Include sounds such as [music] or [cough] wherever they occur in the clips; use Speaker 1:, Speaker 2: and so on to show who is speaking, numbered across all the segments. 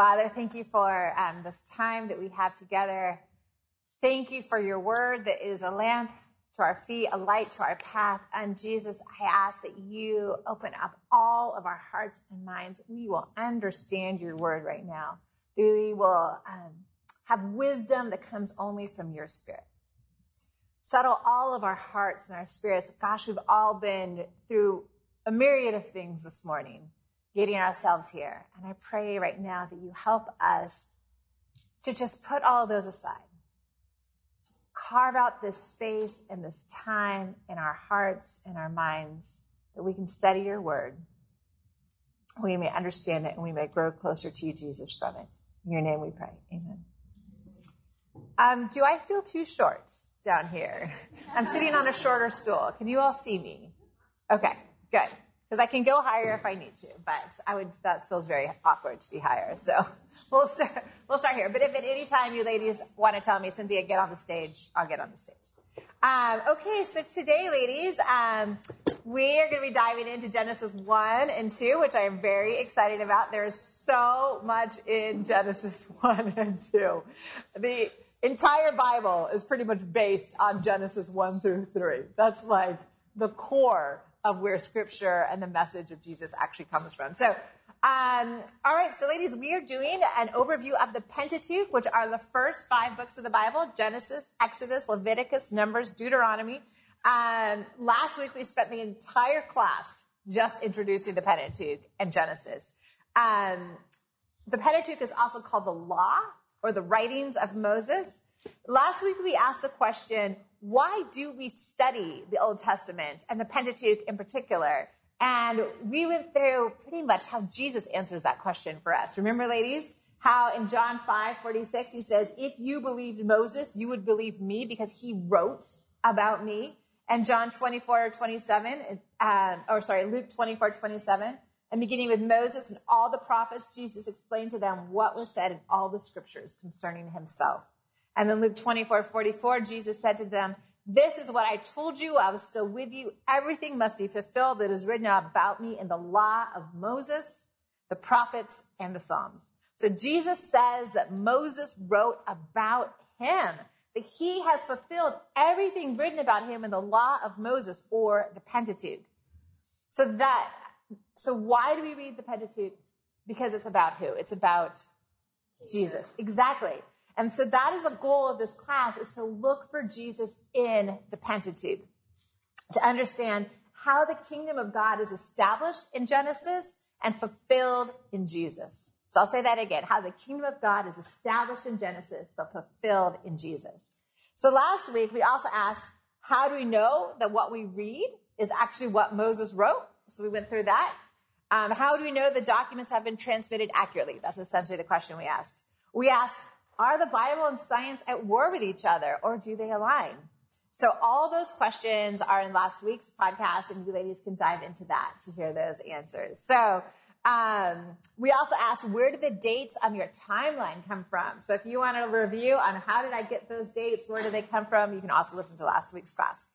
Speaker 1: Father, thank you for um, this time that we have together. Thank you for your word that is a lamp to our feet, a light to our path. And Jesus, I ask that you open up all of our hearts and minds. We will understand your word right now. We will um, have wisdom that comes only from your spirit. Settle all of our hearts and our spirits. Gosh, we've all been through a myriad of things this morning getting ourselves here. And I pray right now that you help us to just put all those aside. Carve out this space and this time in our hearts and our minds that we can study your word. We may understand it and we may grow closer to you, Jesus, from it. In your name we pray. Amen. Um, do I feel too short down here? [laughs] I'm sitting on a shorter stool. Can you all see me? Okay, good because I can go higher if I need to, but I would, that feels very awkward to be higher. So [laughs] we'll start, we'll start here. But if at any time you ladies want to tell me, Cynthia, get on the stage, I'll get on the stage. Um, okay, so today, ladies, um, we are going to be diving into Genesis 1 and 2, which I am very excited about. There's so much in Genesis [laughs] 1 and 2. The entire Bible is pretty much based on Genesis 1 through 3. That's like the core of where scripture and the message of Jesus actually comes from. So, um, all right, so ladies, we are doing an overview of the Pentateuch, which are the first five books of the Bible Genesis, Exodus, Leviticus, Numbers, Deuteronomy. Um, last week, we spent the entire class just introducing the Pentateuch and Genesis. Um, the Pentateuch is also called the Law or the writings of Moses. Last week, we asked the question why do we study the Old Testament and the Pentateuch in particular? And we went through pretty much how Jesus answers that question for us. Remember, ladies, how in John 5 46, he says, If you believed Moses, you would believe me because he wrote about me. And John 24 27, um, or sorry, Luke 24 27, and beginning with Moses and all the prophets, Jesus explained to them what was said in all the scriptures concerning himself. And then Luke 24, 44, Jesus said to them, This is what I told you. I was still with you. Everything must be fulfilled that is written about me in the law of Moses, the prophets, and the Psalms. So Jesus says that Moses wrote about him, that he has fulfilled everything written about him in the law of Moses or the Pentateuch. So that, so why do we read the Pentateuch? Because it's about who? It's about Jesus. Exactly. And so that is the goal of this class is to look for Jesus in the Pentateuch, to understand how the kingdom of God is established in Genesis and fulfilled in Jesus. So I'll say that again, how the kingdom of God is established in Genesis, but fulfilled in Jesus. So last week we also asked, how do we know that what we read is actually what Moses wrote? So we went through that. Um, how do we know the documents have been transmitted accurately? That's essentially the question we asked. We asked, are the Bible and science at war with each other or do they align? So all those questions are in last week's podcast and you ladies can dive into that to hear those answers. So um, we also asked where did the dates on your timeline come from? So if you want a review on how did I get those dates, where do they come from, you can also listen to last week's class.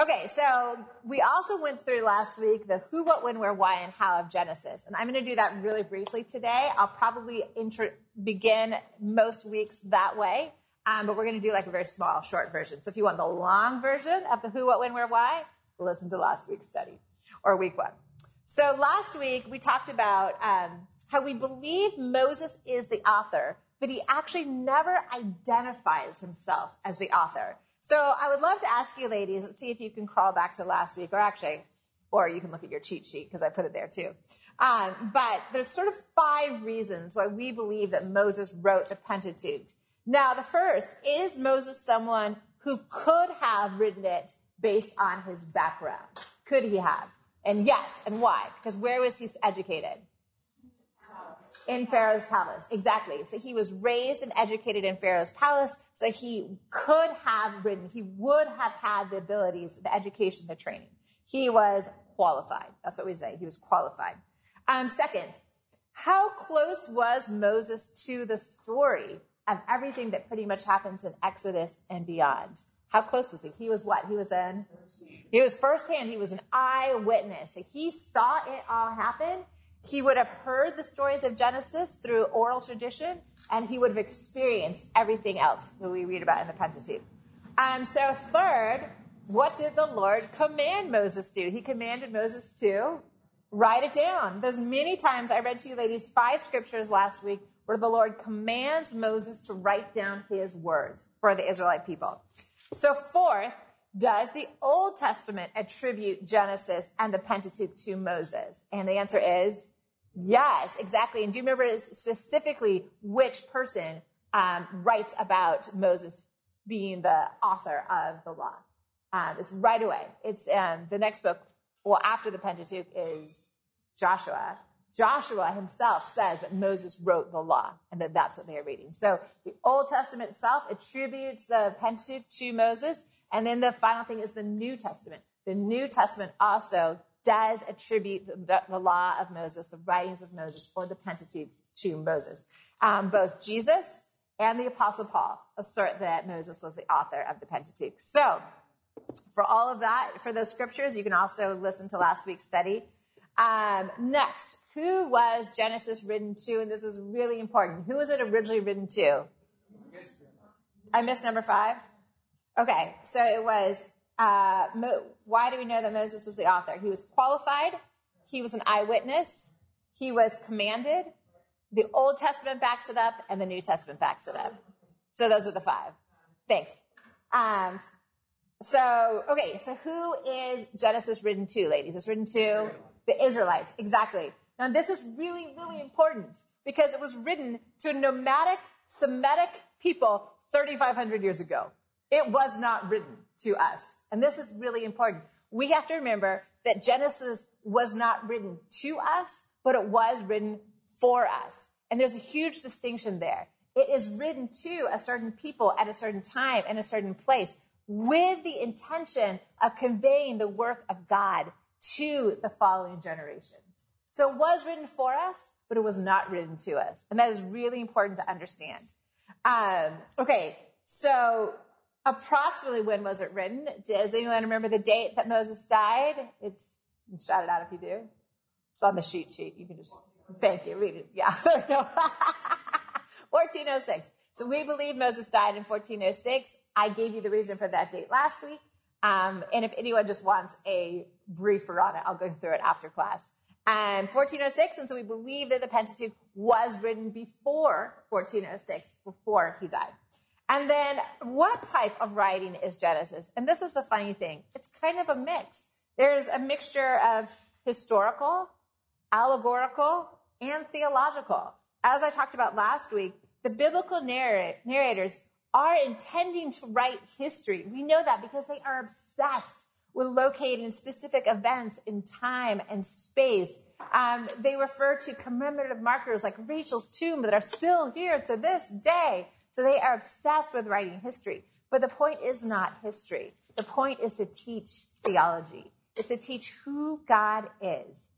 Speaker 1: Okay, so we also went through last week the who, what, when, where, why, and how of Genesis. And I'm going to do that really briefly today. I'll probably intro- begin most weeks that way, um, but we're going to do like a very small, short version. So if you want the long version of the who, what, when, where, why, listen to last week's study or week one. So last week we talked about um, how we believe Moses is the author, but he actually never identifies himself as the author. So I would love to ask you, ladies, let's see if you can crawl back to last week, or actually, or you can look at your cheat sheet because I put it there too. Um, but there's sort of five reasons why we believe that Moses wrote the Pentateuch. Now, the first is Moses someone who could have written it based on his background? Could he have? And yes, and why? Because where was he educated? In Pharaoh's palace. Exactly. So he was raised and educated in Pharaoh's palace. So he could have written, he would have had the abilities, the education, the training. He was qualified. That's what we say. He was qualified. Um, second, how close was Moses to the story of everything that pretty much happens in Exodus and beyond? How close was he? He was what? He was in, he was firsthand. He was an eyewitness. So he saw it all happen He would have heard the stories of Genesis through oral tradition, and he would have experienced everything else that we read about in the Pentateuch. And so, third, what did the Lord command Moses to do? He commanded Moses to write it down. There's many times I read to you ladies five scriptures last week where the Lord commands Moses to write down his words for the Israelite people. So, fourth, does the Old Testament attribute Genesis and the Pentateuch to Moses? And the answer is yes, exactly. And do you remember specifically which person um, writes about Moses being the author of the law? Um, it's right away. It's um, the next book, well, after the Pentateuch is Joshua. Joshua himself says that Moses wrote the law and that that's what they are reading. So the Old Testament itself attributes the Pentateuch to Moses. And then the final thing is the New Testament. The New Testament also does attribute the, the law of Moses, the writings of Moses, or the Pentateuch to Moses. Um, both Jesus and the Apostle Paul assert that Moses was the author of the Pentateuch. So, for all of that, for those scriptures, you can also listen to last week's study. Um, next, who was Genesis written to? And this is really important. Who was it originally written to? I missed number five. Okay, so it was. Uh, Mo- why do we know that Moses was the author? He was qualified. He was an eyewitness. He was commanded. The Old Testament backs it up, and the New Testament backs it up. So those are the five. Thanks. Um, so, okay, so who is Genesis written to, ladies? It's written to the Israelites. Exactly. Now, this is really, really important because it was written to a nomadic Semitic people 3,500 years ago. It was not written to us. And this is really important. We have to remember that Genesis was not written to us, but it was written for us. And there's a huge distinction there. It is written to a certain people at a certain time and a certain place with the intention of conveying the work of God to the following generations. So it was written for us, but it was not written to us. And that is really important to understand. Um, okay, so approximately when was it written? Does anyone remember the date that Moses died? It's, shout it out if you do. It's on the sheet sheet. You can just, thank you, read it. Yeah, [laughs] there we go. [laughs] 1406. So we believe Moses died in 1406. I gave you the reason for that date last week. Um, and if anyone just wants a briefer on it, I'll go through it after class. And 1406, and so we believe that the Pentateuch was written before 1406, before he died. And then what type of writing is Genesis? And this is the funny thing. It's kind of a mix. There's a mixture of historical, allegorical, and theological. As I talked about last week, the biblical narrators are intending to write history. We know that because they are obsessed with locating specific events in time and space. Um, they refer to commemorative markers like Rachel's tomb that are still here to this day. So they are obsessed with writing history. But the point is not history. The point is to teach theology. It's to teach who God is.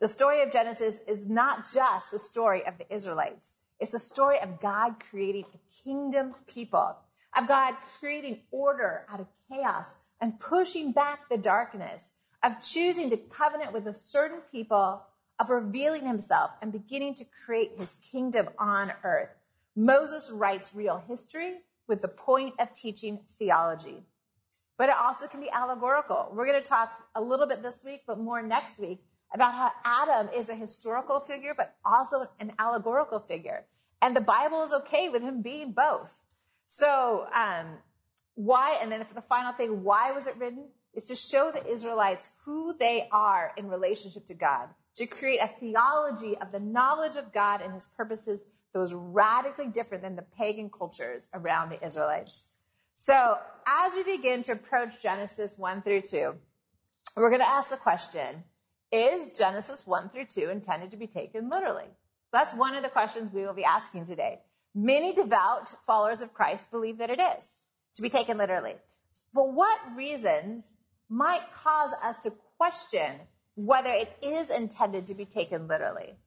Speaker 1: The story of Genesis is not just the story of the Israelites. It's the story of God creating a kingdom people, of God creating order out of chaos and pushing back the darkness, of choosing to covenant with a certain people, of revealing himself and beginning to create his kingdom on earth. Moses writes real history with the point of teaching theology. But it also can be allegorical. We're going to talk a little bit this week, but more next week about how Adam is a historical figure, but also an allegorical figure. And the Bible is okay with him being both. So, um, why, and then for the final thing, why was it written? Is to show the Israelites who they are in relationship to God, to create a theology of the knowledge of God and his purposes that was radically different than the pagan cultures around the Israelites. So, as we begin to approach Genesis 1 through 2, we're going to ask the question is Genesis 1 through 2 intended to be taken literally? That's one of the questions we will be asking today. Many devout followers of Christ believe that it is to be taken literally. But what reasons might cause us to question whether it is intended to be taken literally?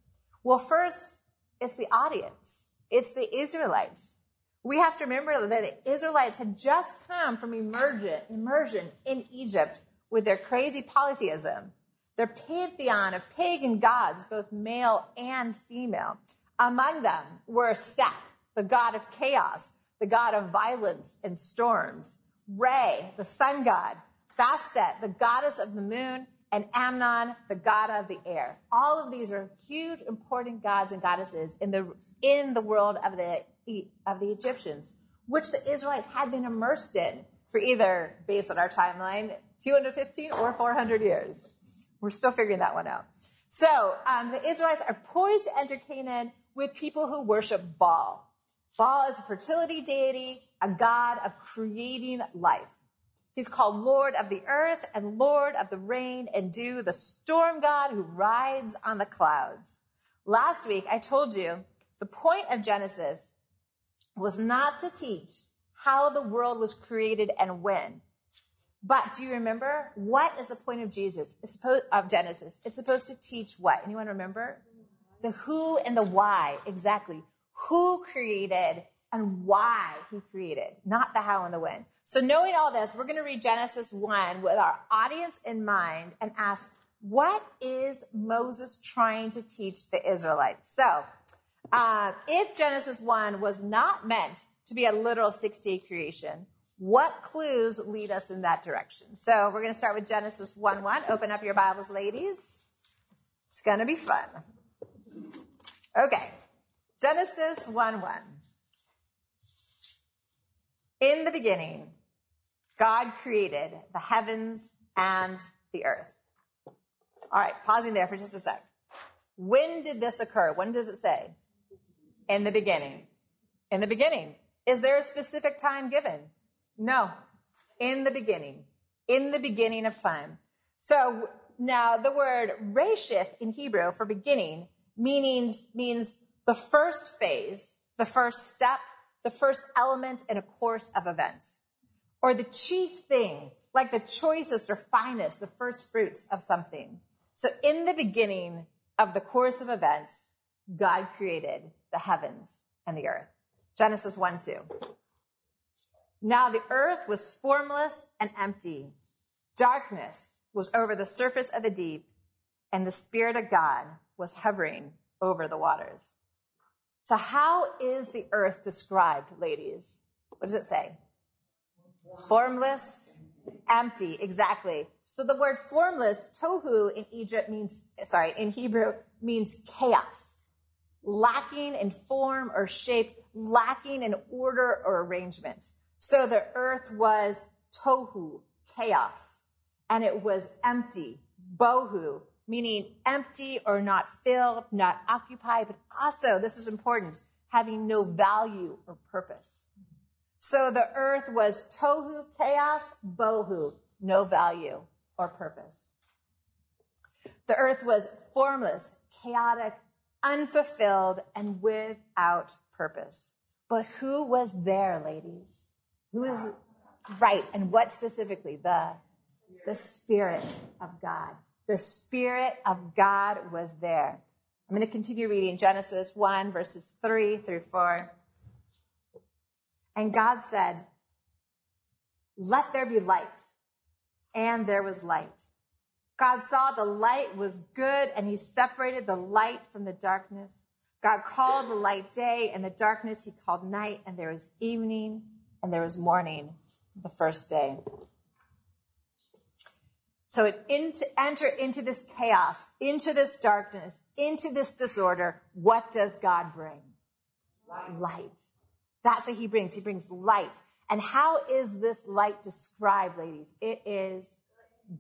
Speaker 1: Well, first, it's the audience. It's the Israelites. We have to remember that the Israelites had just come from immersion, immersion in Egypt with their crazy polytheism. their pantheon of pagan gods, both male and female. Among them were Seth, the god of chaos, the god of violence and storms, Re, the sun god, Bastet, the goddess of the moon, and Amnon, the god of the air. All of these are huge, important gods and goddesses in the in the world of the of the Egyptians, which the Israelites had been immersed in for either, based on our timeline, 215 or 400 years. We're still figuring that one out. So um, the Israelites are poised to enter Canaan with people who worship Baal. Baal is a fertility deity, a god of creating life. He's called Lord of the earth and Lord of the rain and dew, the storm god who rides on the clouds. Last week, I told you the point of Genesis was not to teach how the world was created and when. But do you remember what is the point of Jesus? It's supposed, of Genesis. It's supposed to teach what? Anyone remember? The who and the why. Exactly. Who created and why he created, not the how and the when. So knowing all this, we're going to read Genesis 1 with our audience in mind and ask, what is Moses trying to teach the Israelites? So, uh, if Genesis 1 was not meant to be a literal six day creation, what clues lead us in that direction? So we're going to start with Genesis 1 1. Open up your Bibles, ladies. It's going to be fun. Okay. Genesis 1 1. In the beginning, God created the heavens and the earth. All right, pausing there for just a sec. When did this occur? When does it say? In the beginning. In the beginning. Is there a specific time given? No. In the beginning. In the beginning of time. So now the word reshith in Hebrew for beginning means, means the first phase, the first step, the first element in a course of events, or the chief thing, like the choicest or finest, the first fruits of something. So in the beginning of the course of events, God created the heavens and the earth. Genesis 1 2. Now the earth was formless and empty. Darkness was over the surface of the deep, and the Spirit of God was hovering over the waters. So, how is the earth described, ladies? What does it say? Formless, empty, exactly. So, the word formless, tohu in Egypt means, sorry, in Hebrew means chaos, lacking in form or shape, lacking in order or arrangement. So, the earth was tohu, chaos, and it was empty, bohu, meaning empty or not filled, not occupied, but also, this is important, having no value or purpose. So the earth was tohu, chaos, bohu, no value or purpose. The earth was formless, chaotic, unfulfilled, and without purpose. But who was there, ladies? Who is right? And what specifically? The, the Spirit of God. The Spirit of God was there. I'm going to continue reading Genesis 1, verses 3 through 4. And God said, Let there be light. And there was light. God saw the light was good, and he separated the light from the darkness. God called the light day, and the darkness he called night, and there was evening, and there was morning the first day. So it into, enter into this chaos, into this darkness, into this disorder. What does God bring? Light. light. That's what he brings. He brings light. And how is this light described, ladies? It is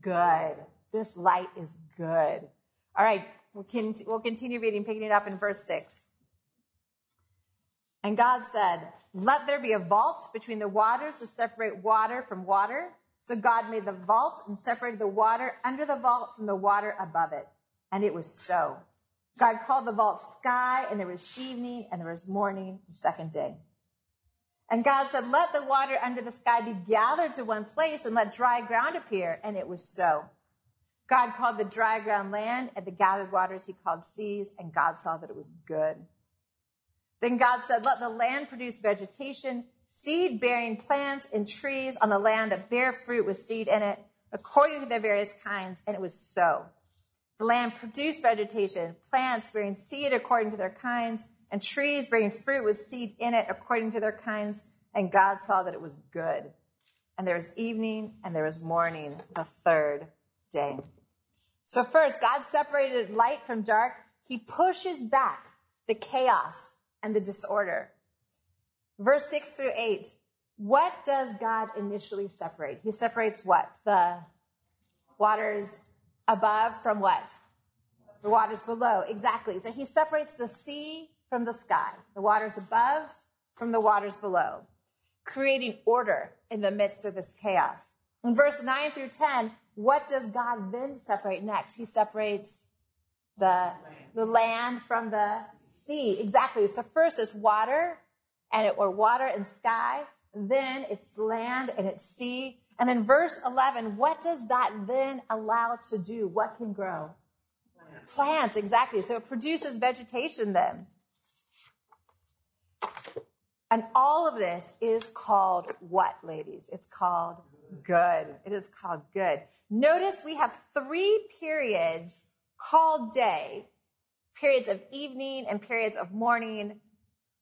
Speaker 1: good. This light is good. All right, we'll, we'll continue reading, picking it up in verse 6. And God said, Let there be a vault between the waters to separate water from water. So God made the vault and separated the water under the vault from the water above it. And it was so. God called the vault sky, and there was evening, and there was morning, the second day. And God said, Let the water under the sky be gathered to one place, and let dry ground appear. And it was so. God called the dry ground land, and the gathered waters he called seas, and God saw that it was good. Then God said, Let the land produce vegetation seed bearing plants and trees on the land that bear fruit with seed in it, according to their various kinds. And it was so. The land produced vegetation, plants bearing seed according to their kinds, and trees bearing fruit with seed in it according to their kinds. And God saw that it was good. And there was evening and there was morning, the third day. So first, God separated light from dark. He pushes back the chaos and the disorder. Verse 6 through 8. What does God initially separate? He separates what? The waters above from what? The waters below. Exactly. So he separates the sea from the sky, the waters above from the waters below, creating order in the midst of this chaos. In verse 9 through 10, what does God then separate next? He separates the, the land from the sea. Exactly. So first it's water and it, or water and sky. Then it's land and it's sea. And then verse 11, what does that then allow to do? What can grow? Plants, Plants exactly. So it produces vegetation then. And all of this is called what, ladies? It's called good. It is called good. Notice we have three periods called day, periods of evening and periods of morning.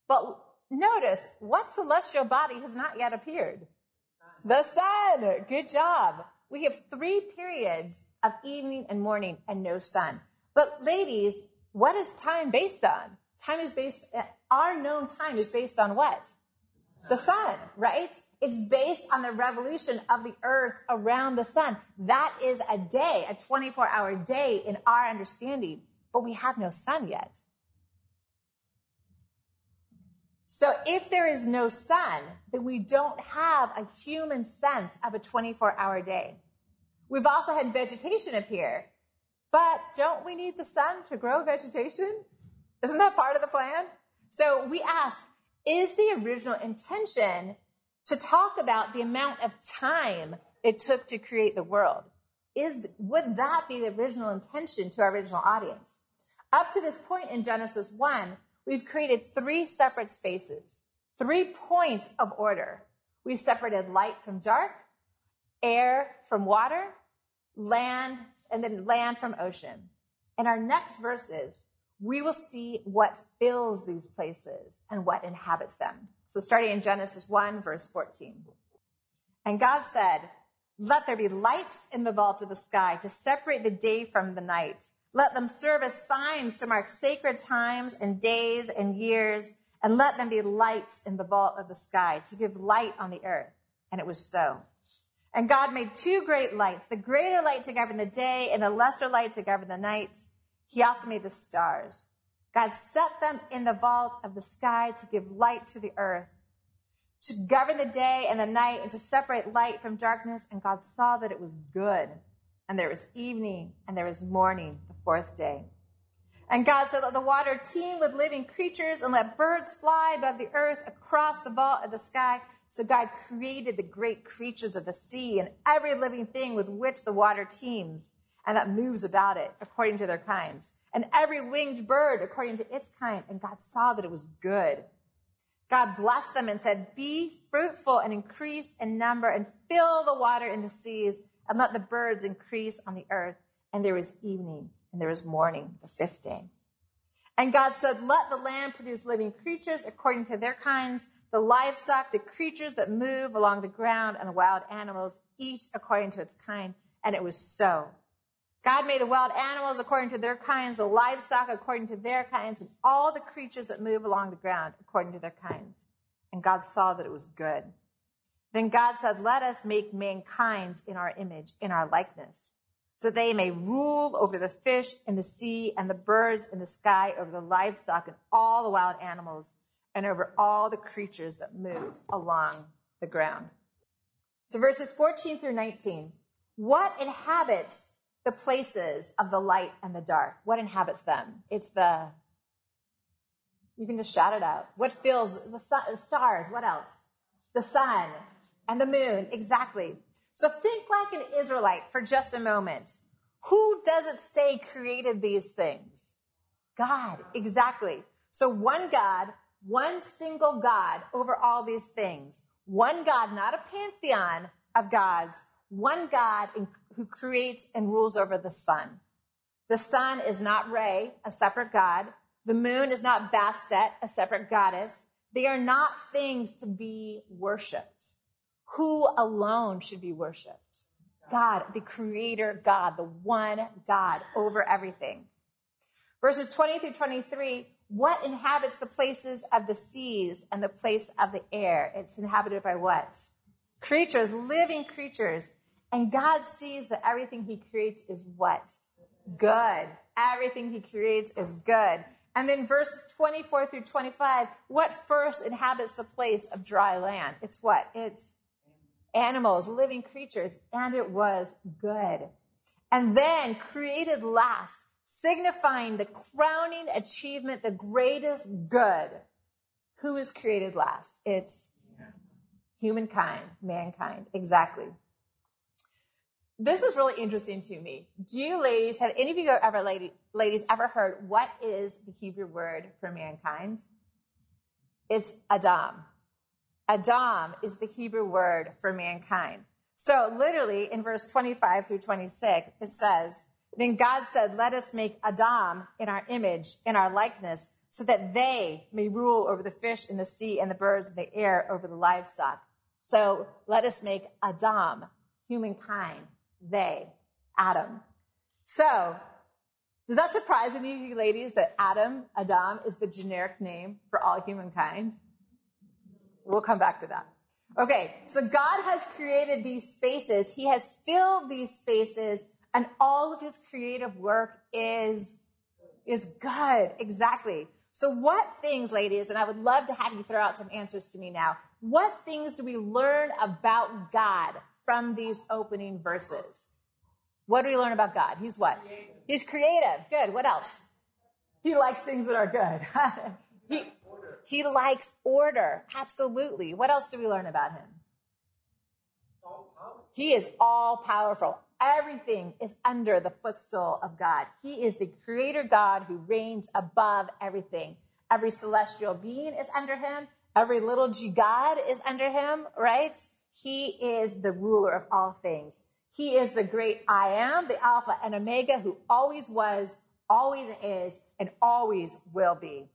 Speaker 1: But notice what celestial body has not yet appeared? The sun. Good job. We have three periods of evening and morning and no sun. But ladies, what is time based on? Time is based, our known time is based on what? The sun, right? It's based on the revolution of the earth around the sun. That is a day, a 24 hour day in our understanding, but we have no sun yet. So if there is no sun, then we don't have a human sense of a 24 hour day. We've also had vegetation appear, but don't we need the sun to grow vegetation? Isn't that part of the plan? So we ask, is the original intention to talk about the amount of time it took to create the world? Is, would that be the original intention to our original audience? Up to this point in Genesis 1, we've created three separate spaces, three points of order. We've separated light from dark, air from water, land, and then land from ocean. In our next verses, we will see what fills these places and what inhabits them. So starting in Genesis 1, verse 14. And God said, Let there be lights in the vault of the sky to separate the day from the night. Let them serve as signs to mark sacred times and days and years, and let them be lights in the vault of the sky to give light on the earth. And it was so. And God made two great lights, the greater light to govern the day and the lesser light to govern the night. He also made the stars. God set them in the vault of the sky to give light to the earth, to govern the day and the night, and to separate light from darkness. And God saw that it was good. And there was evening and there was morning, the fourth day. And God said, Let the water teem with living creatures and let birds fly above the earth across the vault of the sky. So God created the great creatures of the sea and every living thing with which the water teems and that moves about it according to their kinds, and every winged bird according to its kind. And God saw that it was good. God blessed them and said, Be fruitful and increase in number and fill the water in the seas and let the birds increase on the earth. And there was evening and there was morning, the fifth day. And God said, Let the land produce living creatures according to their kinds, the livestock, the creatures that move along the ground, and the wild animals, each according to its kind. And it was so. God made the wild animals according to their kinds, the livestock according to their kinds, and all the creatures that move along the ground according to their kinds. And God saw that it was good. Then God said, Let us make mankind in our image, in our likeness, so they may rule over the fish in the sea and the birds in the sky, over the livestock and all the wild animals, and over all the creatures that move along the ground. So verses 14 through 19. What inhabits the places of the light and the dark. What inhabits them? It's the, you can just shout it out. What fills the, sun, stars? What else? The sun and the moon. Exactly. So think like an Israelite for just a moment. Who does it say created these things? God. Exactly. So one God, one single God over all these things. One God, not a pantheon of gods. One God who creates and rules over the sun. The sun is not Re, a separate God. The moon is not Bastet, a separate goddess. They are not things to be worshiped. Who alone should be worshiped? God, the creator God, the one God over everything. Verses 20 through 23, what inhabits the places of the seas and the place of the air? It's inhabited by what? Creatures, living creatures. And God sees that everything he creates is what? Good. Everything he creates is good. And then verse 24 through 25, what first inhabits the place of dry land? It's what? It's animals, living creatures, and it was good. And then created last, signifying the crowning achievement, the greatest good. Who is created last? It's humankind, mankind. Exactly. This is really interesting to me. Do you ladies, have any of you ever, lady, ladies, ever heard what is the Hebrew word for mankind? It's Adam. Adam is the Hebrew word for mankind. So literally in verse 25 through 26, it says, Then God said, Let us make Adam in our image, in our likeness, so that they may rule over the fish in the sea and the birds in the air, over the livestock. So let us make Adam, humankind, they, Adam. So, does that surprise any of you ladies that Adam, Adam, is the generic name for all humankind? We'll come back to that. Okay, so God has created these spaces. He has filled these spaces, and all of his creative work is, is good. Exactly. So what things, ladies, and I would love to have you throw out some answers to me now. What things do we learn about God from these opening verses. What do we learn about God? He's what? Creative. He's creative. Good. What else? He likes things that are good. [laughs] he, he likes order. Absolutely. What else do we learn about him? He is all powerful. Everything is under the footstool of God. He is the creator God who reigns above everything. Every celestial being is under him. Every little g God is under him, right? He is the ruler of all things. He is the great I am, the Alpha and Omega, who always was, always is, and always will be.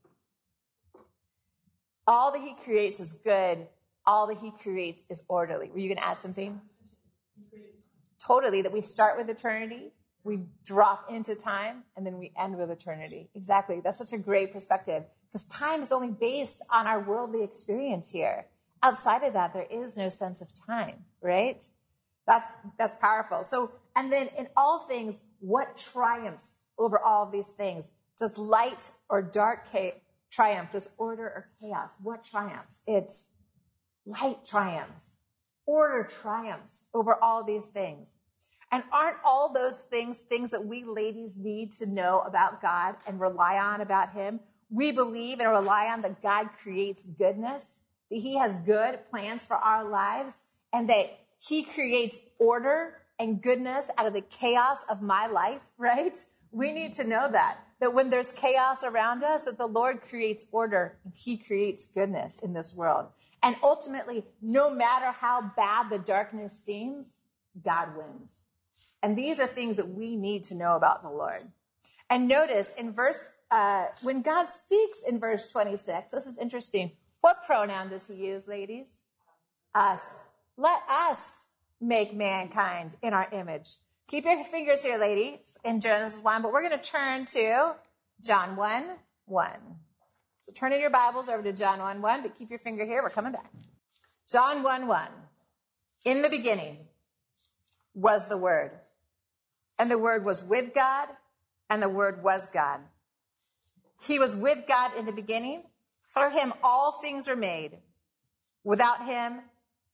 Speaker 1: All that he creates is good. All that he creates is orderly. Were you going to add something? Totally, that we start with eternity, we drop into time, and then we end with eternity. Exactly. That's such a great perspective because time is only based on our worldly experience here outside of that, there is no sense of time, right? That's, that's powerful. So, and then in all things, what triumphs over all of these things? Does light or dark triumph? Does order or chaos? What triumphs? It's light triumphs. Order triumphs over all these things. And aren't all those things things that we ladies need to know about God and rely on about Him? We believe and rely on that God creates goodness that He has good plans for our lives and that He creates order and goodness out of the chaos of my life, [laughs] right? We need to know that. That when there's chaos around us, that the Lord creates order and He creates goodness in this world. And ultimately, no matter how bad the darkness seems, God wins. And these are things that we need to know about the Lord. And notice in verse, uh, when God speaks in verse 26, this is interesting. What pronoun does he use, ladies? Us. Let us make mankind in our image. Keep your fingers here, ladies, in Genesis 1, but we're going to turn to John 1 1. So turn in your Bibles over to John 1 1, but keep your finger here. We're coming back. John 1 1. In the beginning was the Word, and the Word was with God, and the Word was God. He was with God in the beginning. For him, all things were made. Without him,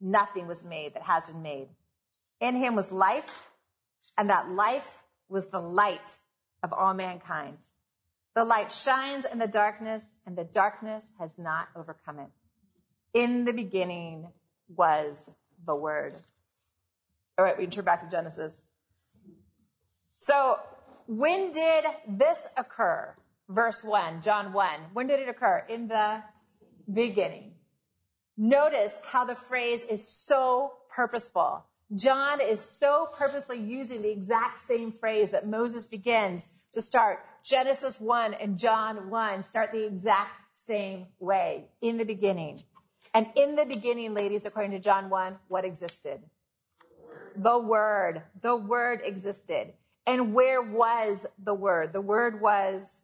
Speaker 1: nothing was made that has been made. In him was life, and that life was the light of all mankind. The light shines in the darkness, and the darkness has not overcome it. In the beginning was the Word. All right, we can turn back to Genesis. So, when did this occur? Verse 1, John 1. When did it occur? In the beginning. Notice how the phrase is so purposeful. John is so purposely using the exact same phrase that Moses begins to start Genesis 1 and John 1 start the exact same way in the beginning. And in the beginning, ladies, according to John 1, what existed? The Word. The Word existed. And where was the Word? The Word was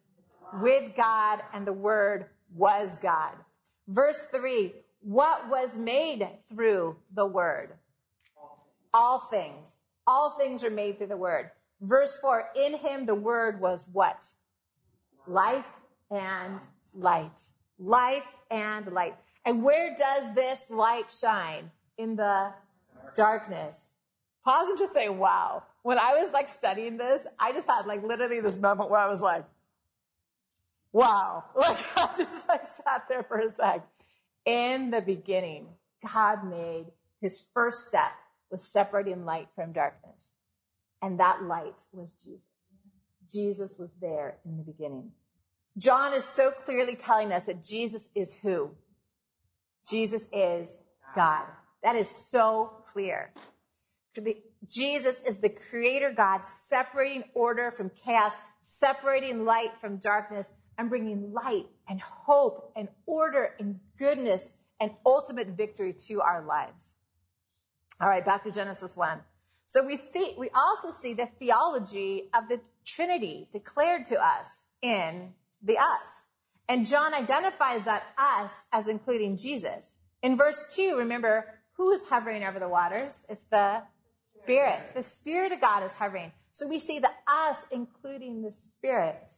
Speaker 1: with God, and the Word was God. Verse 3 What was made through the Word? All things. All things are made through the Word. Verse 4 In him the Word was what? Life and light. Life and light. And where does this light shine? In the darkness. Pause and just say, wow. When I was like studying this, I just had like literally this moment where I was like, wow. [laughs] Like I just like sat there for a sec. In the beginning, God made his first step was separating light from darkness. And that light was Jesus. Jesus was there in the beginning. John is so clearly telling us that Jesus is who? Jesus is God. That is so clear. Jesus is the creator God, separating order from chaos, separating light from darkness, and bringing light and hope and order and goodness and ultimate victory to our lives. All right, back to Genesis 1. So we, th- we also see the theology of the Trinity declared to us in the us. And John identifies that us as including Jesus. In verse 2, remember, who's hovering over the waters? It's the Spirit. The Spirit of God is hovering. So we see the us including the Spirit.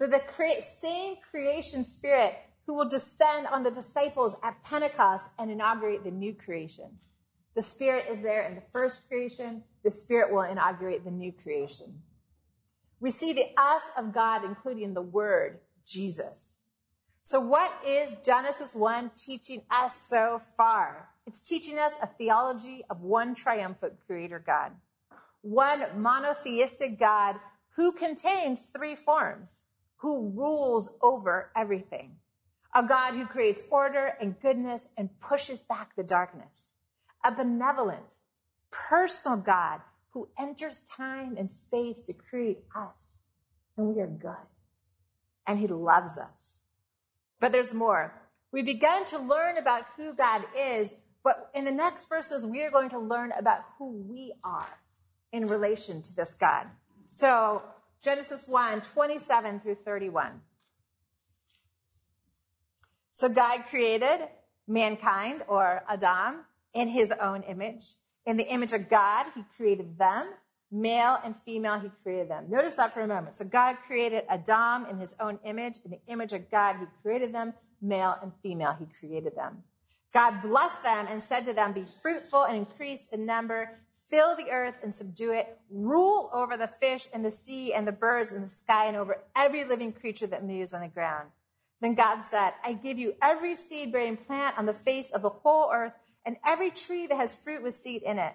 Speaker 1: So the same creation Spirit who will descend on the disciples at Pentecost and inaugurate the new creation. The Spirit is there in the first creation. The Spirit will inaugurate the new creation. We see the us of God, including the Word, Jesus. So what is Genesis 1 teaching us so far? It's teaching us a theology of one triumphant creator God, one monotheistic God who contains three forms, who rules over everything. A God who creates order and goodness and pushes back the darkness. A benevolent, personal God who enters time and space to create us. And we are good. And he loves us. But there's more. We began to learn about who God is, but in the next verses, we are going to learn about who we are in relation to this God. So, Genesis 1 27 through 31. So, God created mankind, or Adam, in his own image. In the image of God, he created them. Male and female, he created them. Notice that for a moment. So God created Adam in his own image. In the image of God, he created them. Male and female, he created them. God blessed them and said to them, Be fruitful and increase in number, fill the earth and subdue it, rule over the fish and the sea and the birds in the sky and over every living creature that moves on the ground. Then God said, I give you every seed bearing plant on the face of the whole earth and every tree that has fruit with seed in it.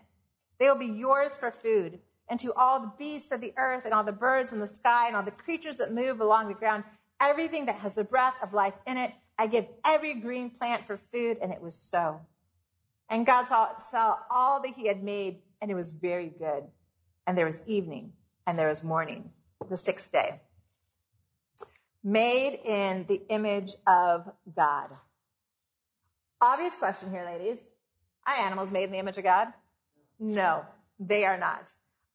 Speaker 1: They will be yours for food. And to all the beasts of the earth and all the birds in the sky and all the creatures that move along the ground, everything that has the breath of life in it, I give every green plant for food. And it was so. And God saw, saw all that he had made, and it was very good. And there was evening, and there was morning, the sixth day. Made in the image of God. Obvious question here, ladies. Are animals made in the image of God? No, they are not.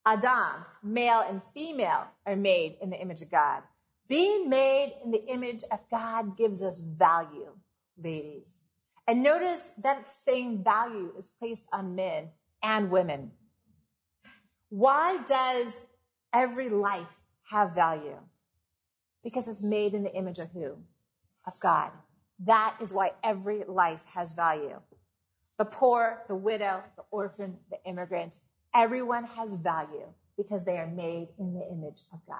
Speaker 1: Adam, male and female, are made in the image of God. Being made in the image of God gives us value, ladies. And notice that same value is placed on men and women. Why does every life have value? Because it's made in the image of who? Of God. That is why every life has value the poor, the widow, the orphan, the immigrant. Everyone has value because they are made in the image of God.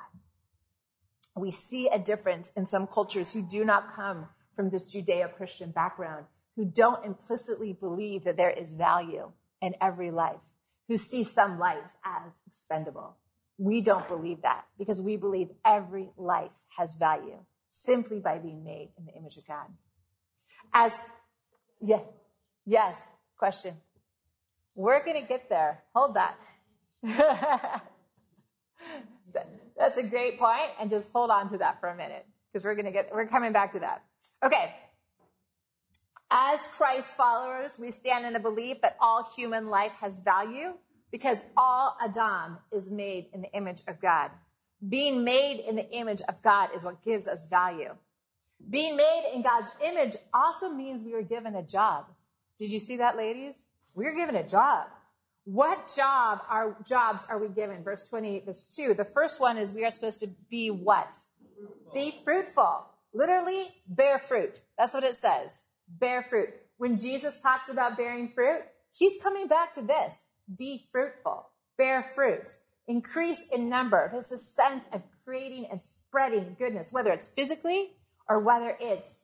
Speaker 1: We see a difference in some cultures who do not come from this Judeo Christian background, who don't implicitly believe that there is value in every life, who see some lives as expendable. We don't believe that because we believe every life has value simply by being made in the image of God. As, yeah, Yes. Question. We're going to get there. Hold that. [laughs] That's a great point, and just hold on to that for a minute because we're going to get we're coming back to that. Okay. As Christ followers, we stand in the belief that all human life has value because all Adam is made in the image of God. Being made in the image of God is what gives us value. Being made in God's image also means we were given a job. Did you see that, ladies? We were given a job. What job are jobs are we given? Verse 28, verse 2. The first one is we are supposed to be what? Fruitful. Be fruitful. Literally, bear fruit. That's what it says. Bear fruit. When Jesus talks about bearing fruit, he's coming back to this. Be fruitful. Bear fruit. Increase in number. There's a sense of creating and spreading goodness, whether it's physically or whether it's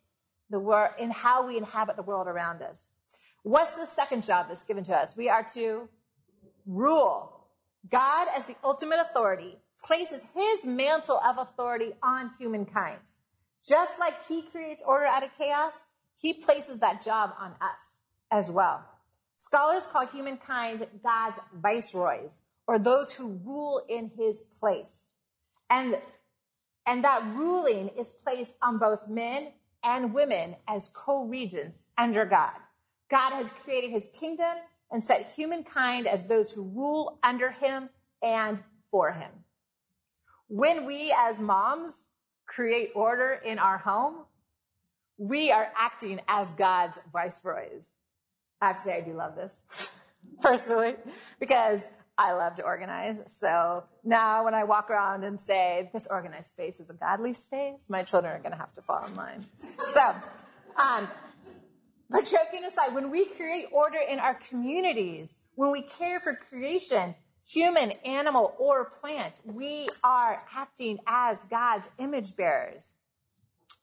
Speaker 1: the world in how we inhabit the world around us. What's the second job that's given to us? We are to rule. God, as the ultimate authority, places his mantle of authority on humankind. Just like he creates order out of chaos, he places that job on us as well. Scholars call humankind God's viceroys, or those who rule in his place. And, and that ruling is placed on both men and women as co-regents under God. God has created his kingdom and set humankind as those who rule under him and for him. When we as moms create order in our home, we are acting as God's viceroys. I have to say, I do love this [laughs] personally because I love to organize. So now when I walk around and say this organized space is a godly space, my children are going to have to fall in line. So, um, but joking aside, when we create order in our communities, when we care for creation, human, animal, or plant, we are acting as God's image bearers.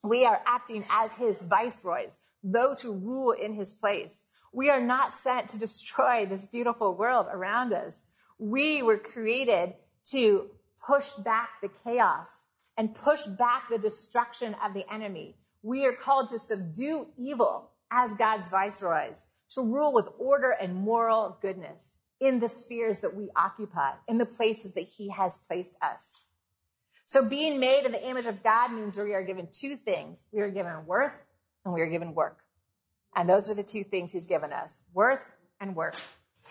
Speaker 1: We are acting as his viceroys, those who rule in his place. We are not sent to destroy this beautiful world around us. We were created to push back the chaos and push back the destruction of the enemy. We are called to subdue evil as God's viceroys, to rule with order and moral goodness in the spheres that we occupy, in the places that he has placed us. So being made in the image of God means we are given two things. We are given worth and we are given work. And those are the two things he's given us, worth and work.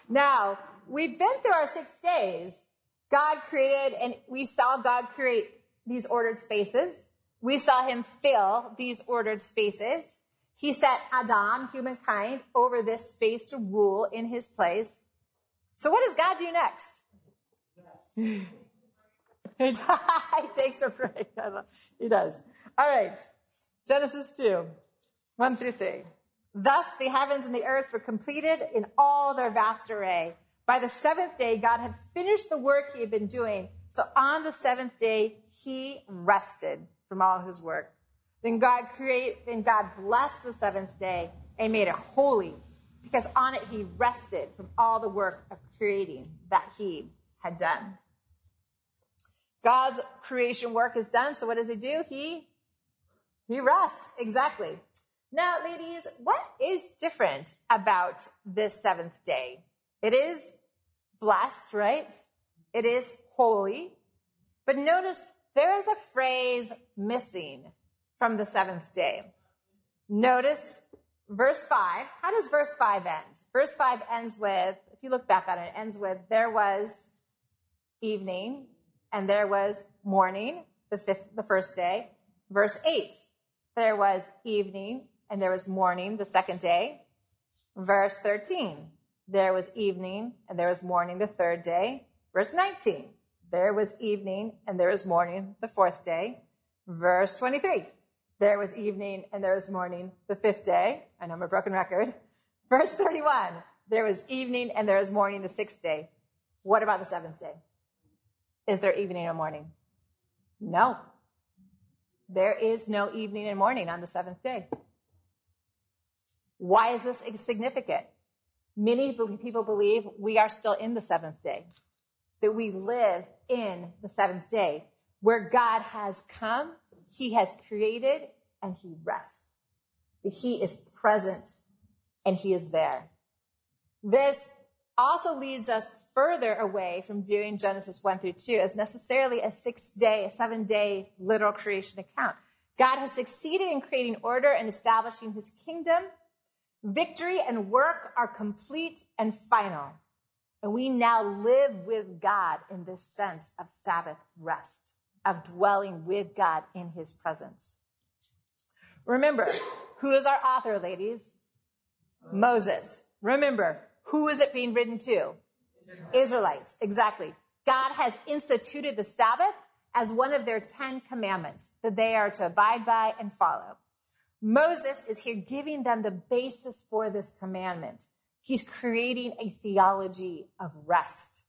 Speaker 1: Now, we've been through our six days. God created and we saw God create these ordered spaces. We saw him fill these ordered spaces. He set Adam, humankind, over this space to rule in his place. So what does God do next? he [laughs] takes a break. He does. All right. Genesis 2, 1 through 3. Thus the heavens and the earth were completed in all their vast array. By the seventh day, God had finished the work he had been doing. So on the seventh day, he rested from all his work. Then God create, then God blessed the seventh day and made it holy because on it he rested from all the work of creating that he had done. God's creation work is done. So what does he do? He, he rests. Exactly. Now, ladies, what is different about this seventh day? It is blessed, right? It is holy. But notice there is a phrase missing from the seventh day. Notice verse 5. How does verse 5 end? Verse 5 ends with, if you look back on it, it ends with, there was evening and there was morning, the fifth, the first day. Verse 8, there was evening and there was morning, the second day. Verse 13, there was evening and there was morning, the third day. Verse 19, there was evening and there was morning, the fourth day. Verse 23, there was evening and there was morning the fifth day. I know I'm a broken record. Verse 31. There was evening and there was morning the sixth day. What about the seventh day? Is there evening or morning? No. There is no evening and morning on the seventh day. Why is this significant? Many people believe we are still in the seventh day, that we live in the seventh day, where God has come he has created and he rests. He is present and he is there. This also leads us further away from viewing Genesis 1 through 2 as necessarily a six day, a seven day literal creation account. God has succeeded in creating order and establishing his kingdom. Victory and work are complete and final. And we now live with God in this sense of Sabbath rest, of dwelling with God in his presence. Remember, who is our author, ladies? Moses. Remember, who is it being written to? Israelites. Exactly. God has instituted the Sabbath as one of their 10 commandments that they are to abide by and follow. Moses is here giving them the basis for this commandment. He's creating a theology of rest.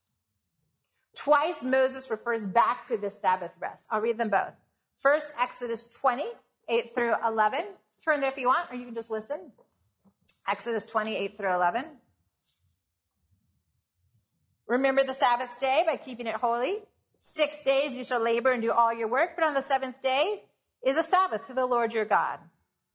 Speaker 1: Twice Moses refers back to this Sabbath rest. I'll read them both. First, Exodus 20, 8 through 11. Turn there if you want, or you can just listen. Exodus 28 through 11. Remember the Sabbath day by keeping it holy. Six days you shall labor and do all your work, but on the seventh day is a Sabbath to the Lord your God.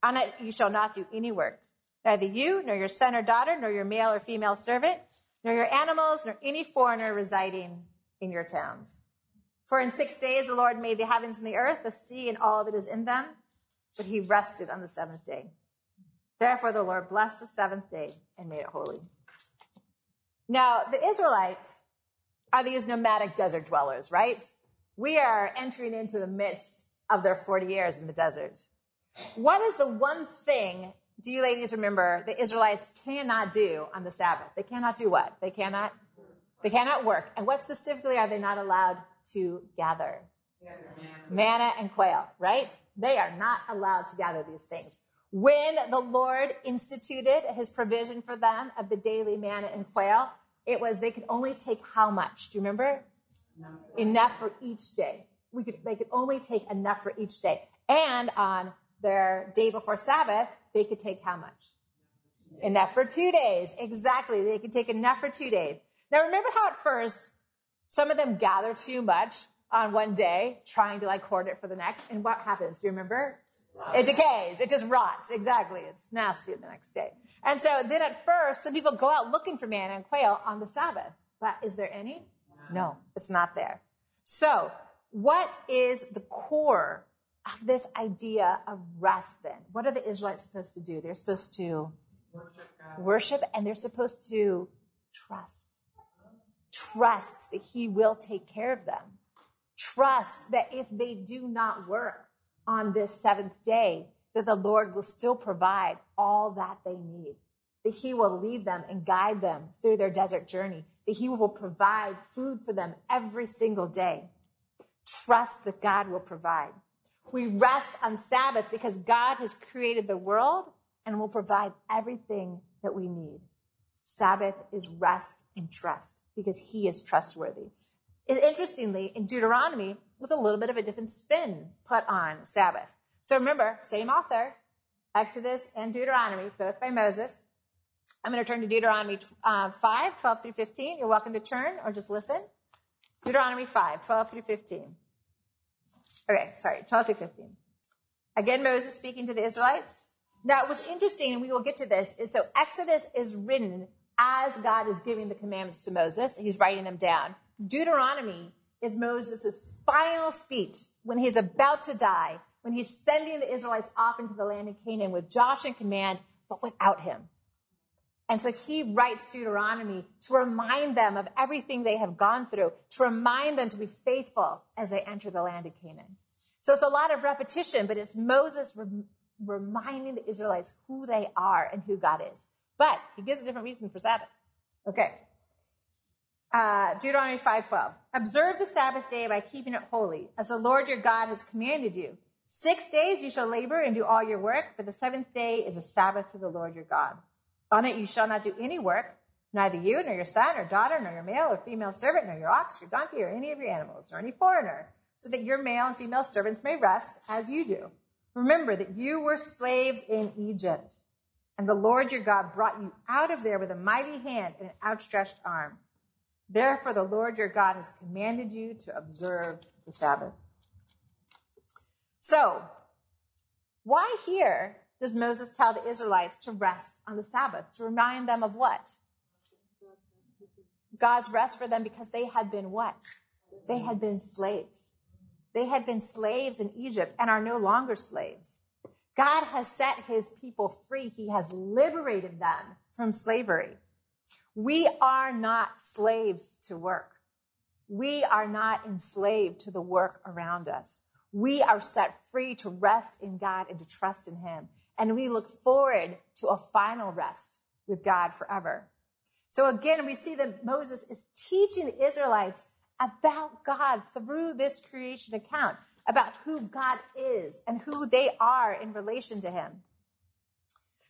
Speaker 1: On it you shall not do any work. Neither you, nor your son or daughter, nor your male or female servant, nor your animals, nor any foreigner residing in your towns. For in six days the Lord made the heavens and the earth, the sea and all that is in them, but he rested on the seventh day. Therefore the Lord blessed the seventh day and made it holy. Now, the Israelites are these nomadic desert dwellers, right? We are entering into the midst of their 40 years in the desert. What is the one thing, do you ladies remember, the Israelites cannot do on the Sabbath? They cannot do what? They cannot, they cannot work. And what specifically are they not allowed to gather? Manna and quail, right? They are not allowed to gather these things. When the Lord instituted his provision for them of the daily manna and quail, it was they could only take how much? Do you remember? Enough, enough for each day. We could they could only take enough for each day. And on their day before Sabbath, they could take how much? Enough for two days. Exactly. They could take enough for two days. Now remember how at first some of them gather too much on one day, trying to like hoard it for the next. And what happens? Do you remember? It decays. It just rots. Exactly. It's nasty the next day. And so then at first, some people go out looking for manna and quail on the Sabbath. But is there any? No, it's not there. So what is the core of this idea of rest then? What are the Israelites supposed to do? They're supposed to worship, worship and they're supposed to trust. Trust that he will take care of them. Trust that if they do not work, on this seventh day that the Lord will still provide all that they need, that He will lead them and guide them through their desert journey, that He will provide food for them every single day. Trust that God will provide. We rest on Sabbath because God has created the world and will provide everything that we need. Sabbath is rest and trust because He is trustworthy. And interestingly, in Deuteronomy, was a little bit of a different spin put on Sabbath. So remember, same author, Exodus and Deuteronomy, both by Moses. I'm going to turn to Deuteronomy uh, 5, 12 through 15. You're welcome to turn or just listen. Deuteronomy 5, 12 through 15. Okay, sorry, 12 through 15. Again, Moses speaking to the Israelites. Now, was interesting, and we will get to this, is so Exodus is written as God is giving the commandments to Moses. He's writing them down. Deuteronomy is Moses' final speech when he's about to die, when he's sending the Israelites off into the land of Canaan with Joshua in command, but without him. And so he writes Deuteronomy to remind them of everything they have gone through, to remind them to be faithful as they enter the land of Canaan. So it's a lot of repetition, but it's Moses re- reminding the Israelites who they are and who God is. But he gives a different reason for Sabbath. Okay uh, Deuteronomy 5.12. Observe the Sabbath day by keeping it holy, as the Lord your God has commanded you. Six days you shall labor and do all your work, but the seventh day is a Sabbath to the Lord your God. On it you shall not do any work, neither you, nor your son, or daughter, nor your male or female servant, nor your ox, your donkey, or any of your animals, nor any foreigner, so that your male and female servants may rest as you do. Remember that you were slaves in Egypt, and the Lord your God brought you out of there with a mighty hand and an outstretched arm. Therefore, the Lord your God has commanded you to observe the Sabbath. So, why here does Moses tell the Israelites to rest on the Sabbath? To remind them of what? God's rest for them because they had been what? They had been slaves. They had been slaves in Egypt and are no longer slaves. God has set his people free. He has liberated them from slavery. We are not slaves to work. We are not enslaved to the work around us. We are set free to rest in God and to trust in him. And we look forward to a final rest with God forever. So again, we see that Moses is teaching the Israelites about God through this creation account, about who God is and who they are in relation to him.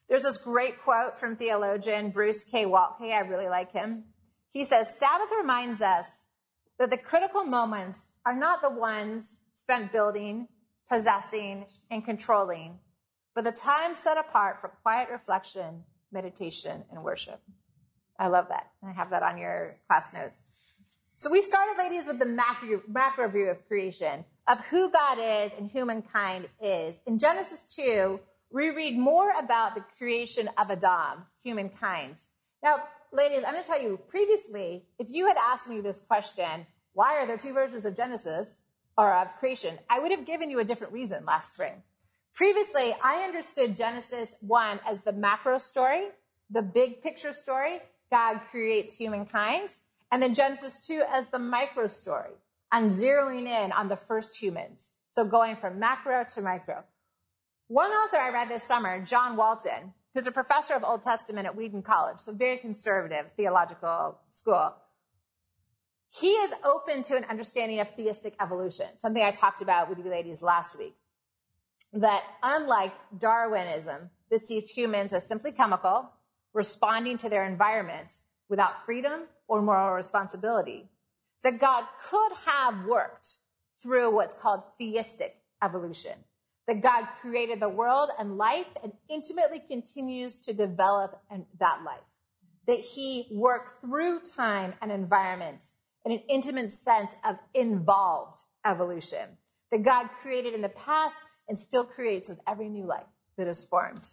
Speaker 1: There's this great quote from theologian Bruce K. Waltke. I really like him. He says, Sabbath reminds us that the critical moments are not the ones spent building, possessing, and controlling, but the time set apart for quiet reflection, meditation, and worship. I love that. I have that on your class notes. So we've started, ladies, with the macro, macro view of creation, of who God is and humankind is. In Genesis 2, we read more about the creation of Adam, humankind. Now, ladies, I'm going to tell you previously, if you had asked me this question, why are there two versions of Genesis or of creation? I would have given you a different reason last spring. Previously, I understood Genesis 1 as the macro story, the big picture story. God creates humankind. And then Genesis 2 as the micro story and zeroing in on the first humans. So going from macro to micro. One author I read this summer, John Walton, who's a professor of Old Testament at Wheaton College, so very conservative theological school. He is open to an understanding of theistic evolution, something I talked about with you ladies last week. That unlike Darwinism, that sees humans as simply chemical, responding to their environment without freedom or moral responsibility, that God could have worked through what's called theistic evolution. That God created the world and life and intimately continues to develop that life. That he worked through time and environment in an intimate sense of involved evolution. That God created in the past and still creates with every new life that is formed.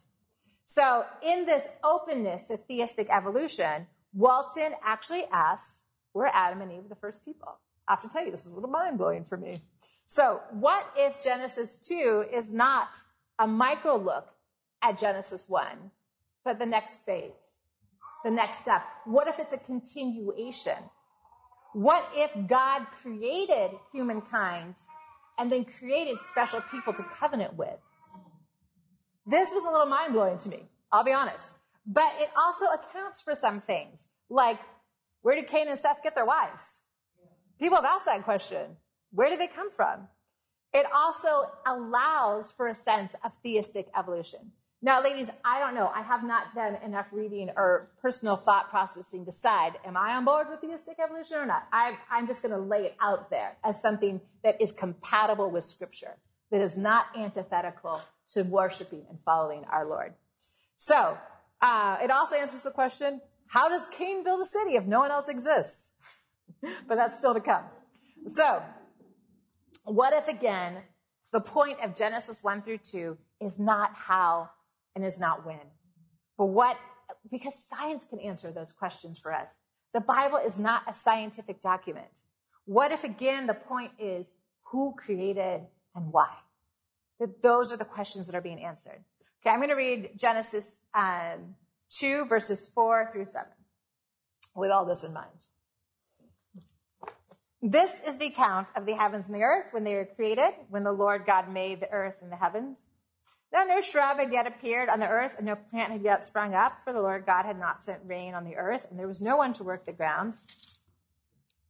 Speaker 1: So in this openness to theistic evolution, Walton actually asks, were Adam and Eve the first people? I have to tell you, this is a little mind blowing for me. So what if Genesis 2 is not a micro look at Genesis 1, but the next phase, the next step? What if it's a continuation? What if God created humankind and then created special people to covenant with? This was a little mind blowing to me. I'll be honest. But it also accounts for some things, like where did Cain and Seth get their wives? People have asked that question. Where did they come from? It also allows for a sense of theistic evolution. Now, ladies, I don't know. I have not done enough reading or personal thought processing to decide, am I on board with theistic evolution or not? I, I'm just going to lay it out there as something that is compatible with scripture, that is not antithetical to worshiping and following our Lord. So, uh, it also answers the question, how does Cain build a city if no one else exists? [laughs] but that's still to come. So, what if again, the point of Genesis 1 through 2 is not how and is not when, but what, because science can answer those questions for us. The Bible is not a scientific document. What if again the point is who created and why? That those are the questions that are being answered. Okay, I'm going to read Genesis um, 2, verses 4 through 7, with all this in mind. This is the account of the heavens and the earth when they were created, when the Lord God made the earth and the heavens. Now no shrub had yet appeared on the earth, and no plant had yet sprung up, for the Lord God had not sent rain on the earth, and there was no one to work the ground.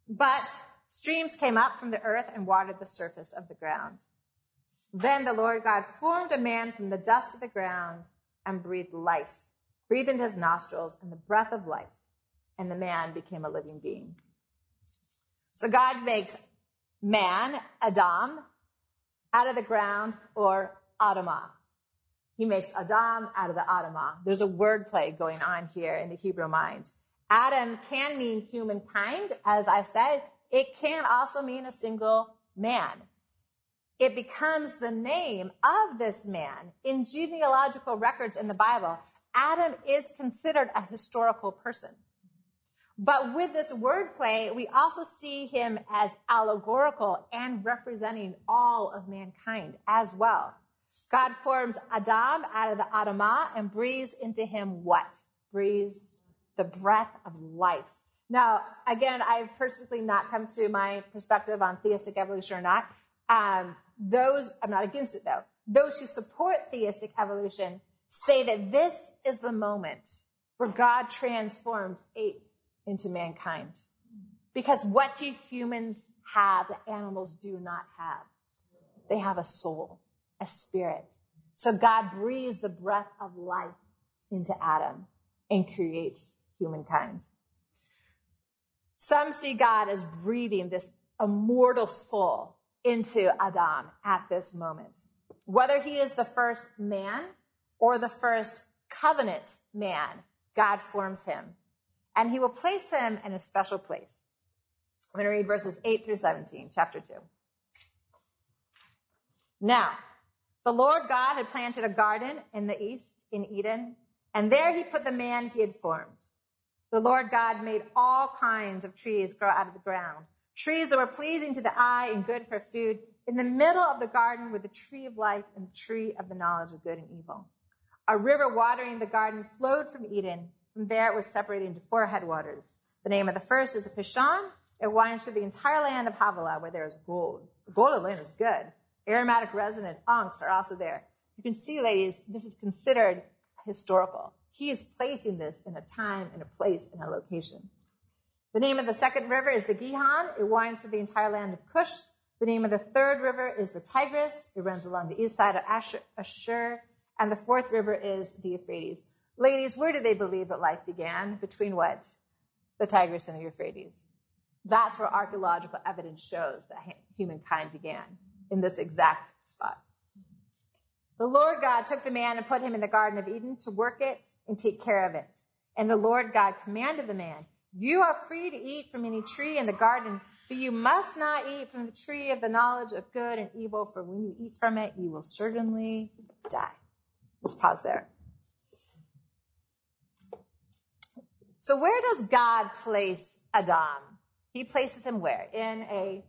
Speaker 1: But streams came up from the earth and watered the surface of the ground. Then the Lord God formed a man from the dust of the ground and breathed life, breathed into his nostrils and the breath of life, and the man became a living being. So God makes man, Adam, out of the ground or Adamah. He makes Adam out of the Adamah. There's a wordplay going on here in the Hebrew mind. Adam can mean humankind, as I said. It can also mean a single man it becomes the name of this man in genealogical records in the Bible. Adam is considered a historical person. But with this wordplay, we also see him as allegorical and representing all of mankind as well. God forms Adam out of the Adamah and breathes into him what? Breathes the breath of life. Now, again, I've personally not come to my perspective on theistic evolution or not. Um, those, I'm not against it though. Those who support theistic evolution say that this is the moment where God transformed ape into mankind. Because what do humans have that animals do not have? They have a soul, a spirit. So God breathes the breath of life into Adam and creates humankind. Some see God as breathing this immortal soul into Adam at this moment. Whether he is the first man or the first covenant man, God forms him. And he will place him in a special place. I'm going to read verses 8 through 17, chapter 2. Now, the Lord God had planted a garden in the east in Eden, and there he put the man he had formed. The Lord God made all kinds of trees grow out of the ground, trees that were pleasing to the eye and good for food. In the middle of the garden were the tree of life and the tree of the knowledge of good and evil. A river watering the garden flowed from Eden. From there it was separated into four headwaters. The name of the first is the Pishon. It winds through the entire land of Havilah where there is gold. The gold land is good. Aromatic resin and onyx are also there. You can see, ladies, this is considered historical. He is placing this in a time and a place and a location. The name of the second river is the Gihon. It winds through the entire land of Cush. The name of the third river is the Tigris. It runs along the east side of Ashur. And the fourth river is the Euphrates. Ladies, where do they believe that life began? Between what? The Tigris and the Euphrates. That's where archaeological evidence shows that humankind began, in this exact spot. The Lord God took the man and put him in the Garden of Eden to work it and take care of it. And the Lord God commanded the man, You are free to eat from any tree in the garden, but you must not eat from the tree of the knowledge of good and evil, for when you eat from it, you will certainly die. Let's pause there. So, where does God place Adam? He places him where? In a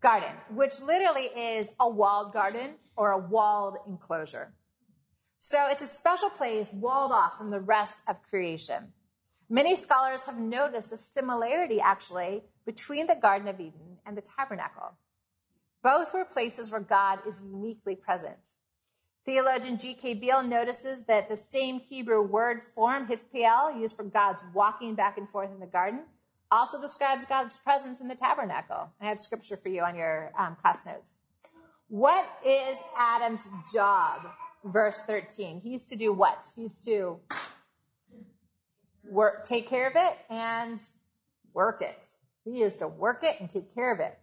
Speaker 1: garden, which literally is a walled garden or a walled enclosure. So it's a special place walled off from the rest of creation. Many scholars have noticed a similarity actually between the Garden of Eden and the tabernacle. Both were places where God is uniquely present. Theologian G.K. Beale notices that the same Hebrew word form, hithpael, used for God's walking back and forth in the garden, also describes God's presence in the tabernacle. I have scripture for you on your um, class notes. What is Adam's job? Verse 13. He's to do what? He's to work, take care of it and work it. He is to work it and take care of it.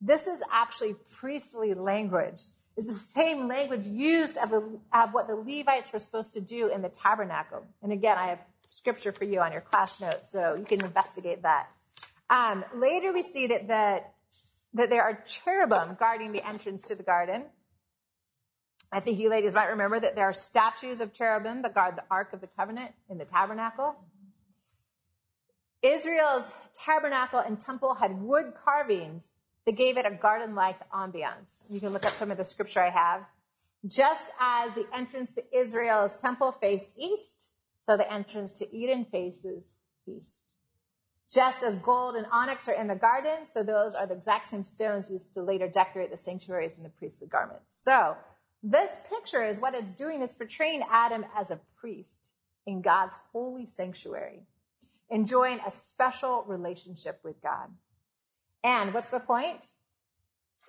Speaker 1: This is actually priestly language. It's the same language used of, the, of what the Levites were supposed to do in the tabernacle. And again, I have scripture for you on your class notes, so you can investigate that. Um, later, we see that, that that there are cherubim guarding the entrance to the garden. I think you ladies might remember that there are statues of cherubim that guard the Ark of the Covenant in the tabernacle. Israel's tabernacle and temple had wood carvings that gave it a garden like ambiance. You can look up some of the scripture I have. Just as the entrance to Israel's temple faced east, so the entrance to Eden faces east. Just as gold and onyx are in the garden, so those are the exact same stones used to later decorate the sanctuaries and the priestly garments. So this picture is what it's doing is portraying Adam as a priest in God's holy sanctuary, enjoying a special relationship with God. And what's the point?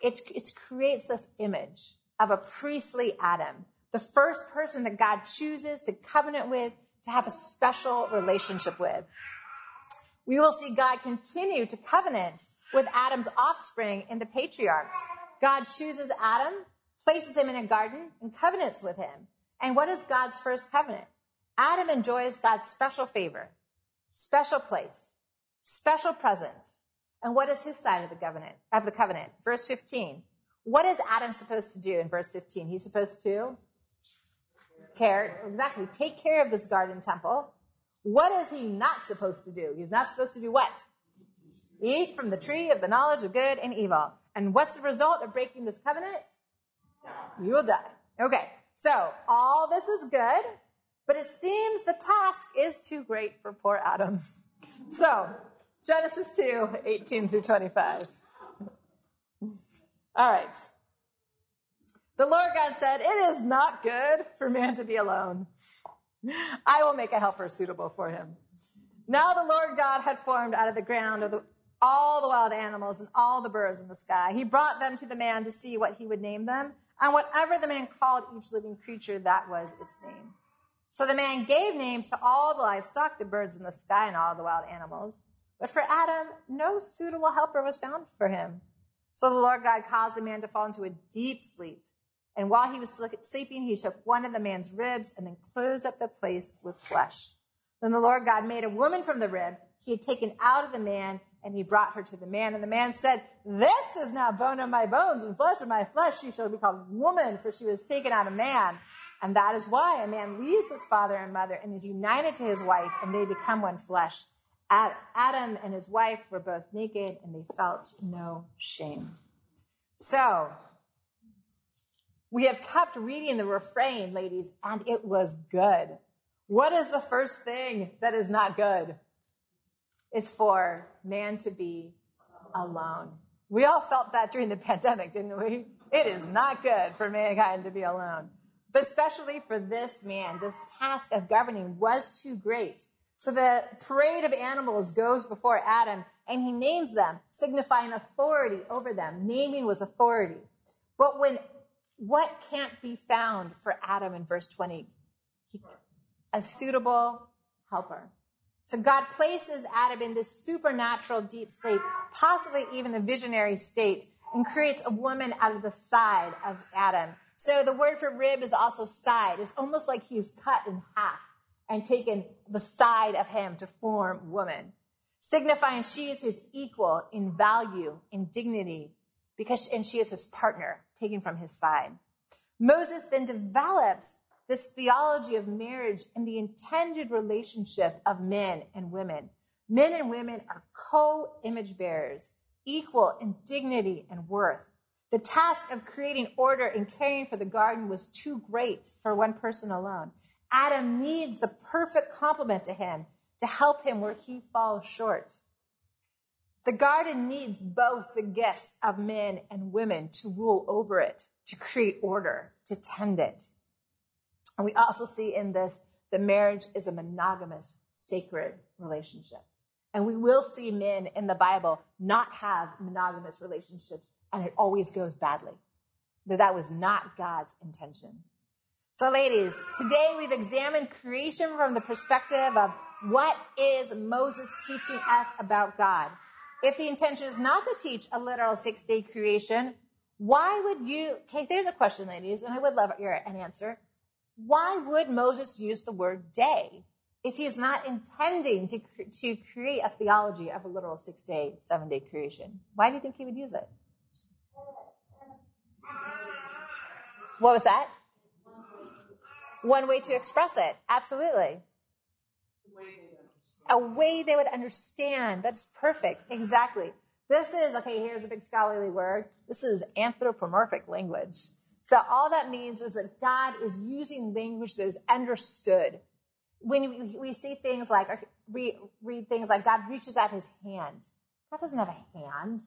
Speaker 1: It, it creates this image of a priestly Adam, the first person that God chooses to covenant with, to have a special relationship with. We will see God continue to covenant with Adam's offspring in the patriarchs. God chooses Adam, places him in a garden, and covenants with him. And what is God's first covenant? Adam enjoys God's special favor, special place, special presence. And what is his side of the covenant? Of the covenant? Verse 15. What is Adam supposed to do in verse 15? He's supposed to care, exactly, take care of this garden temple. What is he not supposed to do? He's not supposed to do what? Eat from the tree of the knowledge of good and evil. And what's the result of breaking this covenant? You will die. Okay, so all this is good, but it seems the task is too great for poor Adam. [laughs] So, Genesis 2, 18 through 25. All right. The Lord God said, It is not good for man to be alone. I will make a helper suitable for him. Now the Lord God had formed out of the ground of the, all the wild animals and all the birds in the sky. He brought them to the man to see what he would name them. And whatever the man called each living creature, that was its name. So the man gave names to all the livestock, the birds in the sky, and all the wild animals. But for Adam, no suitable helper was found for him. So the Lord God caused the man to fall into a deep sleep. And while he was sleeping, he took one of the man's ribs and then closed up the place with flesh. Then the Lord God made a woman from the rib he had taken out of the man, and he brought her to the man. And the man said, This is now bone of my bones and flesh of my flesh. She shall be called woman, for she was taken out of man. And that is why a man leaves his father and mother and is united to his wife, and they become one flesh. Adam and his wife were both naked, and they felt no shame. So, we have kept reading the refrain, ladies, and it was good. What is the first thing that is not good? It's for man to be alone. We all felt that during the pandemic, didn't we? It is not good for mankind to be alone. But especially for this man, this task of governing was too great. So the parade of animals goes before Adam and he names them, signifying authority over them. Naming was authority. But when what can't be found for Adam in verse 20? He, a suitable helper. So God places Adam in this supernatural deep state, possibly even a visionary state, and creates a woman out of the side of Adam. So the word for rib is also side. It's almost like he's cut in half and taken the side of him to form woman, signifying she is his equal in value, in dignity, because, and she is his partner, taken from his side. Moses then develops this theology of marriage and the intended relationship of men and women. Men and women are co image bearers, equal in dignity and worth. The task of creating order and caring for the garden was too great for one person alone. Adam needs the perfect complement to him to help him where he falls short. The garden needs both the gifts of men and women to rule over it, to create order, to tend it. And we also see in this that marriage is a monogamous, sacred relationship. And we will see men in the Bible not have monogamous relationships, and it always goes badly. That that was not God's intention. So, ladies, today we've examined creation from the perspective of what is Moses teaching us about God. If the intention is not to teach a literal six day creation, why would you? Okay, there's a question, ladies, and I would love your an answer. Why would Moses use the word day if he's not intending to, to create a theology of a literal six day, seven day creation? Why do you think he would use it? What was that? One way to express it. Absolutely a way they would understand. That's perfect. Exactly. This is, okay, here's a big scholarly word. This is anthropomorphic language. So all that means is that God is using language that is understood. When we, see things like, or read things like God reaches out his hand. God doesn't have a hand,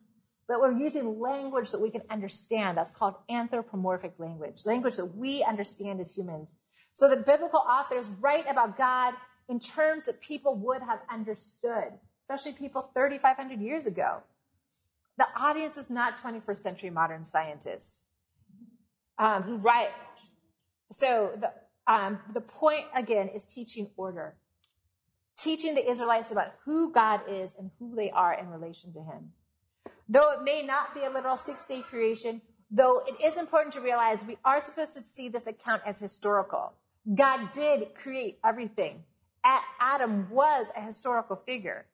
Speaker 1: but we're using language that we can understand. That's called anthropomorphic language, language that we understand as humans. So the biblical authors write about God in terms that people would have understood, especially people 3,500 years ago. The audience is not 21st century modern scientists um, who write. So the, um, the point again is teaching order, teaching the Israelites about who God is and who they are in relation to Him. Though it may not be a literal six day creation, though it is important to realize we are supposed to see this account as historical. God did create everything. Adam was a historical figure,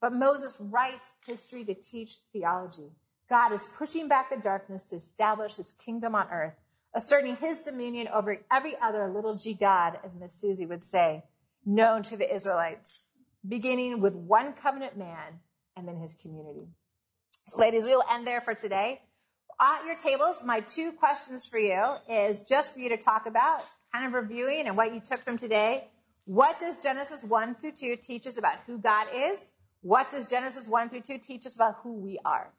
Speaker 1: but Moses writes history to teach theology. God is pushing back the darkness to establish his kingdom on earth, asserting his dominion over every other little g God, as Miss Susie would say. known to the Israelites, beginning with one covenant man and then his community. So, ladies, we will end there for today. At your tables, my two questions for you is just for you to talk about, kind of reviewing and what you took from today. What does Genesis 1 through 2 teach us about who God is? What does Genesis 1 through 2 teach us about who we are?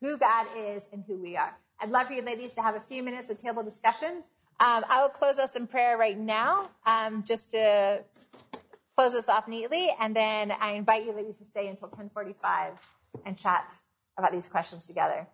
Speaker 1: Who God is and who we are. I'd love for you ladies to have a few minutes of table discussion. Um, I will close us in prayer right now, um, just to close us off neatly, and then I invite you ladies to stay until 10:45 and chat about these questions together.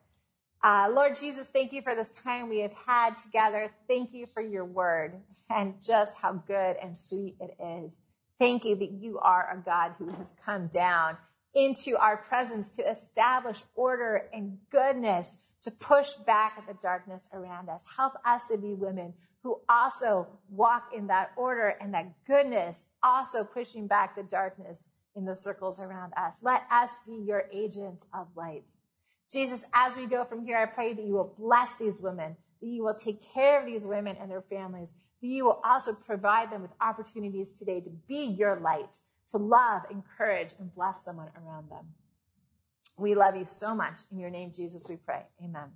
Speaker 1: Uh, Lord Jesus, thank you for this time we have had together. Thank you for your word and just how good and sweet it is. Thank you that you are a God who has come down into our presence to establish order and goodness to push back at the darkness around us. Help us to be women who also walk in that order and that goodness, also pushing back the darkness in the circles around us. Let us be your agents of light. Jesus, as we go from here, I pray that you will bless these women, that you will take care of these women and their families, that you will also provide them with opportunities today to be your light, to love, encourage, and bless someone around them. We love you so much. In your name, Jesus, we pray. Amen.